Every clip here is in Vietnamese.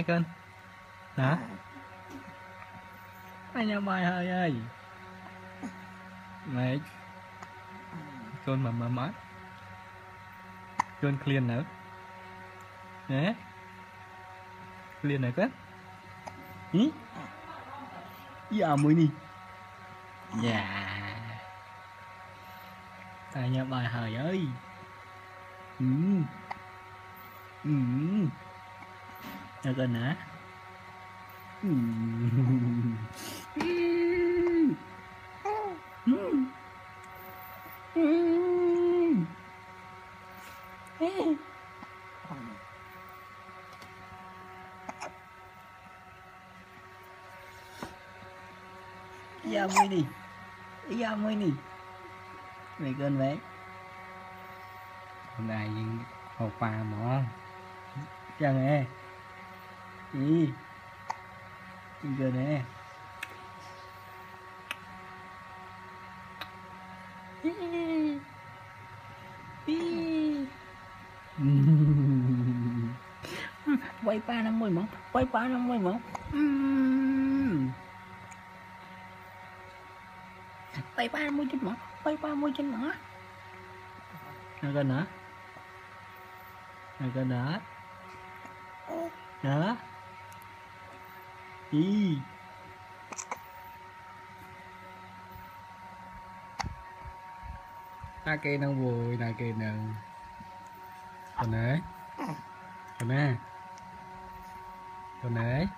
ឯងកូនណាអញញ៉ាំបាយហើយហើយម៉េចជូនមកមកមកជូនឃ្លាននៅហ៎ឃ្លាននៅកូនហីយ៉ាមួយនេះយ៉ាតែញ៉ាំបាយហើយអើយអឺអឺ Nha hmm, hả hmm, Iya mo ini. Iya mo ini. Mày cơn vậy. Hôm nay hộp quà mà. Chào nghe. Ý. Chị cơn nè. quay ba năm mươi mẫu quay ba năm mươi mẫu quay ba năm mươi trên mẫu quay ba mươi trên mẫu nó gần nữa. Nó gần nữa. Đó đi ta kê nó vui ta kê nè còn đấy còn nè còn đấy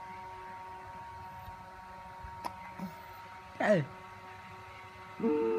ừ